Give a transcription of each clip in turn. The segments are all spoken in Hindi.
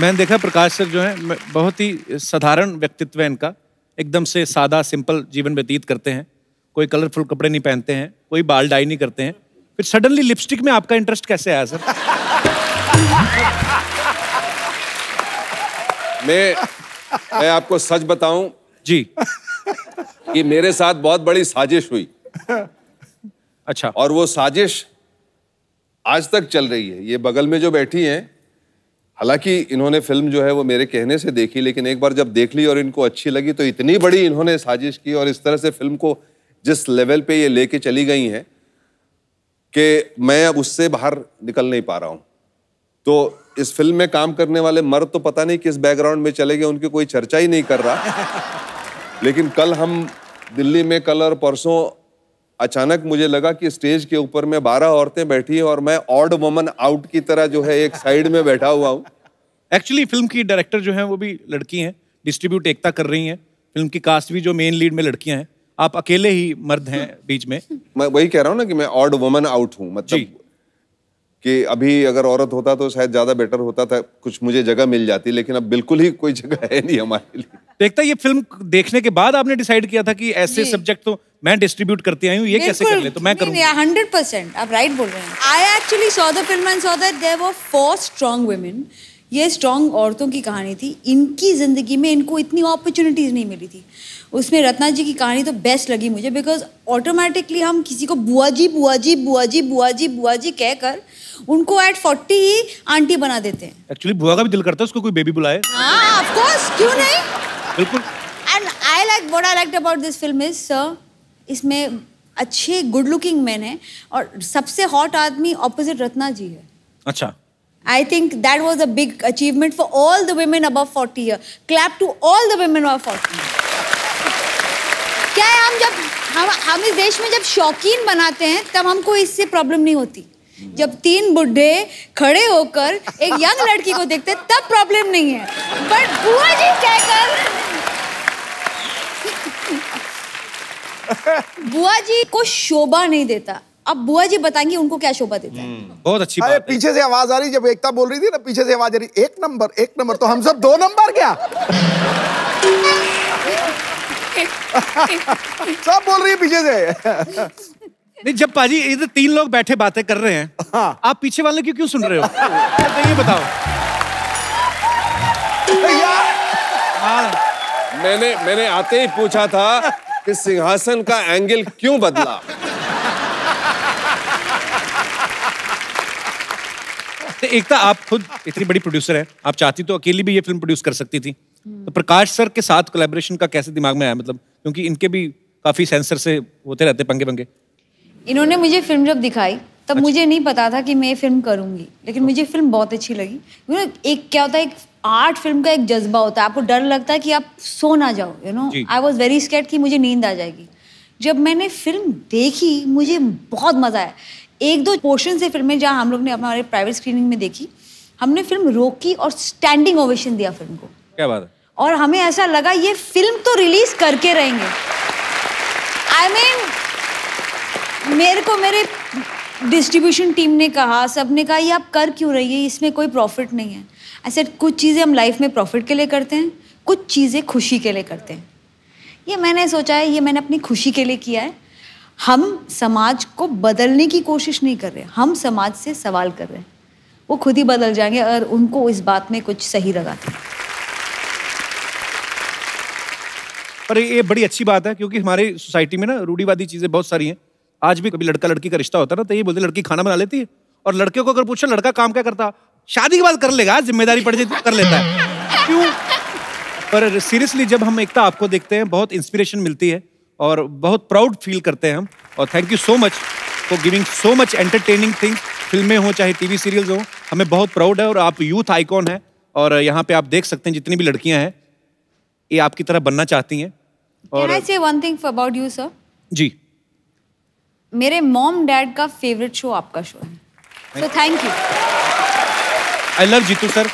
मैंने देखा प्रकाश सर जो है बहुत ही साधारण व्यक्तित्व है इनका। एकदम से सादा सिंपल जीवन व्यतीत करते हैं। कोई कलरफुल कपड़े नहीं पहनते हैं कोई बाल डाई नहीं करते हैं। फिर सडनली लिपस्टिक में आपका इंटरेस्ट कैसे आया सर? मैं मैं आपको सच बताऊँ जी। कि मेरे साथ बहुत बड़ी साजिश हुई। अच्छा। और वो साजिश आज तक चल रही है। ये बगल में जो बैठी हैं हालाँकि इन्होंने फ़िल्म जो है वो मेरे कहने से देखी, लेकिन एक बार जब देख ली और इनको अच्छी लगी तो इतनी बड़ी इन्होंने साजिश की और इस तरह से फ़िल्म को जिस लेवल पे ये लेके चली गई हैं कि मैं अब उससे बाहर निकल नहीं पा रहा हूँ। तो इस फ़िल्म में काम करने वाले मर्द तो पता नहीं किस बैकग्राउंड में चले गए, उनकी कोई चर्चा ही नहीं कर रहा। लेकिन कल हम दिल्ली में कल और परसों अचानक मुझे लगा कि स्टेज के ऊपर में बारह औरतें बैठी हैं और मैं ऑड वुमन आउट की तरह जो है एक साइड में बैठा हुआ हूँ। एक्चुअली फ़िल्म की डायरेक्टर जो है वो भी लड़की हैं डिस्ट्रीब्यूट एकता कर रही हैं। फ़िल्म की कास्ट भी जो मेन लीड में लड़कियाँ हैं। आप अकेले ही मर्द हैं बीच में। मैं वही कह रहा हूँ ना कि मैं ऑड वुमन आउट हूँ मतलब कि अभी अगर औरत होता तो शायद ज़्यादा बेटर होता था कुछ मुझे जगह मिल जाती लेकिन अब बिल्कुल ही कोई जगह है नहीं हमारे लिए। देखता ये फ़िल्म देखने के बाद आपने डिसाइड किया था कि ऐसे सब्जेक्ट तो मैं डिस्ट्रीब्यूट करती आई हूँ ये कैसे कर ले? तो मैं करूँगा। हंड्रेड परसेंट आप राइट बोल रहे हैं। I actually saw the film and saw that there were four strong women ये स्ट्रॉन्ग औरतों की कहानी थी। इनकी ज़िंदगी में इनको इतनी अपॉर्चुनिटीज़ नहीं मिली थी। उसमें रत्ना जी की कहानी तो बेस्ट लगी मुझे बिकॉज़ ऑटोमेटिकली हम किसी को बुआ जी बुआ जी बुआ जी बुआ जी बुआ जी कहकर उनको एट फोर्टी ही आंटी बना देते हैं। एक्चुअली बुआ का भी दिल करता है उसको कोई बेबी बुलाए। हाँ ऑफ़ कोर्स क्यों नहीं? What I like about this film is sir इसमें अच्छे गुड लुकिंग मैन हैं और सबसे हॉट आदमी ऑपोजिट रत्ना जी है अच्छा I think that was a big achievement for all the women above 40 year. Clap to all the women above 40. क्या है हम जब हम हम इस देश में जब शौकीन बनाते हैं तब हमको इससे प्रॉब्लम नहीं होती जब तीन बुढ़े खड़े होकर एक यंग लड़की को देखते तब प्रॉब्लम नहीं है बट बुआ जी कहकर बुआ जी को शोभा नहीं देता। अब बुआ जी बताएँगे उनको क्या शोभा देता है। बहुत अच्छी अरे बात है। पीछे से आवाज़ आ रही जब एकता बोल रही थी ना पीछे से आवाज़ आ रही एक नंबर एक नंबर तो हम सब दो नंबर क्या? सब बोल रही है पीछे से। नहीं जब पाजी इधर तीन लोग बैठे बातें कर रहे हैं हाँ। आप पीछे वाले क्यों क्यों सुन रहे हो? तो ये बताओ। हाँ। मैंने मैंने आते ही पूछा था कि सिंहासन का एंगल क्यों बदला? तो एकता आप खुद इतनी बड़ी प्रोड्यूसर है। आप चाहती तो अकेली भी ये फ़िल्म प्रोड्यूस कर सकती थी। तो प्रकाश सर के साथ कोलैबोरेशन का कैसे दिमाग में आया? मतलब क्योंकि इनके भी काफ़ी सेंसर से होते रहते पंगे पंगे इन्होंने मुझे फ़िल्म जब दिखाई तब अच्छा। मुझे नहीं पता था कि मैं ये फ़िल्म करूँगी। लेकिन मुझे फ़िल्म बहुत अच्छी लगी। एक क्या होता है एक आर्ट फ़िल्म का एक जज्बा होता है। आपको डर लगता है कि आप सो ना जाओ you know I was very scared कि मुझे नींद आ जाएगी। जब मैंने फ़िल्म देखी मुझे बहुत मज़ा आया। एक दो पोर्शन से फ़िल्में जहाँ हम लोग ने हमारे प्राइवेट स्क्रीनिंग में देखी हमने फ़िल्म रोकी और स्टैंडिंग ओवेशन दिया फ़िल्म को। क्या बात है? और हमें ऐसा लगा ये फ़िल्म तो रिलीज़ करके रहेंगे। आई I मीन mean, मेरे को मेरे डिस्ट्रीब्यूशन टीम ने कहा सबने कहा, ये आप कर क्यों रही है? इसमें कोई प्रॉफिट नहीं है। ऐसे कुछ चीज़ें हम लाइफ में प्रॉफिट के लिए करते हैं, कुछ चीज़ें खुशी के लिए करते हैं। ये मैंने सोचा है, ये मैंने अपनी खुशी के लिए किया है। हम समाज को बदलने की कोशिश नहीं कर रहे, हम समाज से सवाल कर रहे हैं। वो खुद ही बदल जाएँगे अगर उनको इस बात में कुछ सही लगा तो पर ये बड़ी अच्छी बात है, क्योंकि हमारी सोसाइटी में ना रूढ़ीवादी चीज़ें बहुत सारी हैं। आज भी कभी लड़का लड़की का रिश्ता होता ना तो ये बोलते लड़की खाना बना लेती है? और लड़के को अगर पूछो लड़का काम क्या करता? शादी के बाद कर लेगा ज़िम्मेदारी पड़ जाती कर लेता है। क्यों? पर सीरियसली जब हम एकता आपको देखते हैं बहुत इंस्पिरेशन मिलती है और बहुत प्राउड फील करते हैं हम। और thank you so much for giving so much entertaining things फ़िल्में हों चाहे टीवी सीरियल्स हों हमें बहुत प्राउड है और आप यूथ आइकॉन हैं। और यहाँ पे आप देख सकते हैं जितनी भी लड़कियाँ हैं ये आपकी तरह बनना चाहती हैं। Can I say one thing about you sir ji. मेरे मॉम डैड का फेवरेट शो आपका शो है। So thank you I love Jeetu sir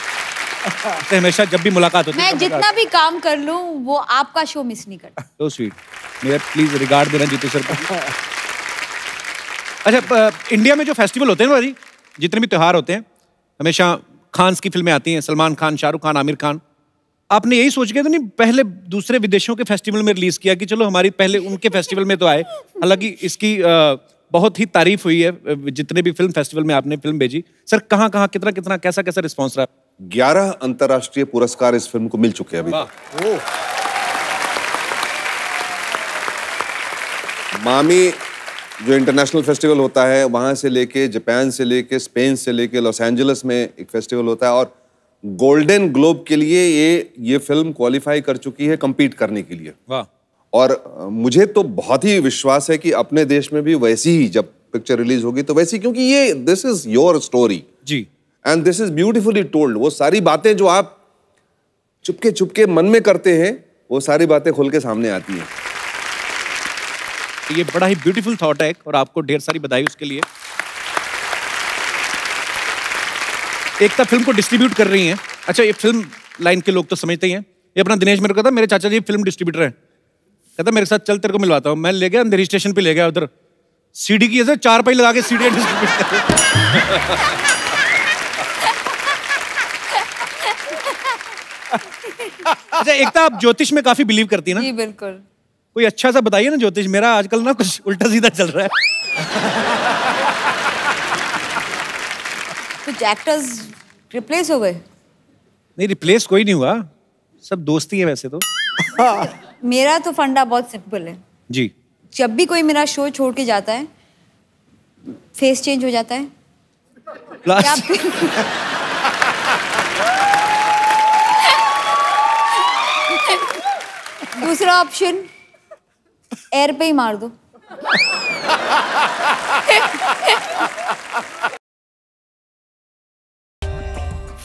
हमेशा जब भी मुलाकात होती है मैं जितना भी काम कर लूँ वो आपका शो मिस नहीं करता। तो स्वीट मेरा प्लीज़ रिगार्ड देना जीतू सर को अच्छा इंडिया में जो फेस्टिवल होते हैं ना भाजी जितने भी त्योहार होते हैं हमेशा खान की फ़िल्में आती हैं सलमान खान शाहरुख खान आमिर खान। आपने यही सोच के तो नहीं पहले दूसरे विदेशों के फेस्टिवल में रिलीज़ किया कि चलो हमारी पहले उनके फेस्टिवल में तो आए। हालाँकि इसकी बहुत ही तारीफ़ हुई है जितने भी फ़िल्म फेस्टिवल में आपने फ़िल्म भेजी। सर कहाँ कहाँ कितना कितना कैसा कैसा रिस्पॉन्स रहा? ग्यारह अंतर्राष्ट्रीय पुरस्कार इस फ़िल्म को मिल चुके हैं अभी मामी जो इंटरनेशनल फेस्टिवल होता है वहाँ से लेके जापान से लेके स्पेन से लेके लॉस एंजलिस में एक फेस्टिवल होता है और गोल्डन ग्लोब के लिए ये ये फ़िल्म क्वालिफाई कर चुकी है compete करने के लिए। वाह। और मुझे तो बहुत ही विश्वास है कि अपने देश में भी वैसी ही जब पिक्चर रिलीज़ होगी तो वैसी क्योंकि ये this is your story ji. And this is beautifully told वो सारी बातें जो आप चुपके चुपके मन में करते हैं वो सारी बातें खुल के सामने आती हैं। ये बड़ा ही ब्यूटीफुल थॉट है और आपको ढेर सारी बधाई उसके लिए। एकता फ़िल्म को डिस्ट्रीब्यूट कर रही हैं। अच्छा ये फ़िल्म लाइन के लोग तो समझते ही हैं। ये अपना दिनेश मेरे को कहता मेरे चाचा जी फ़िल्म डिस्ट्रीब्यूटर हैं। कहता मेरे साथ चल तेरे को मिलवाता हूँ। मैं ले गया अंधेरी स्टेशन पे ले गया उधर। सीडी की ऐसे चार पाई लगा के सीडी डिस्ट्रीब्यूट कर अच्छा एकता आप ज्योतिष में काफ़ी बिलीव करती है ना? जी बिल्कुल। कोई अच्छा सा बताइए ना ज्योतिष मेरा आजकल ना कुछ उल्टा सीधा चल रहा है। कुछ एक्टर्स रिप्लेस हो गए? नहीं रिप्लेस कोई नहीं हुआ। सब दोस्ती है वैसे तो। मेरा तो फंडा बहुत सिंपल है। जी। जब भी कोई मेरा शो छोड़ के जाता है फेस चेंज हो जाता है। क्या दूसरा ऑप्शन एयर पे ही मार दो।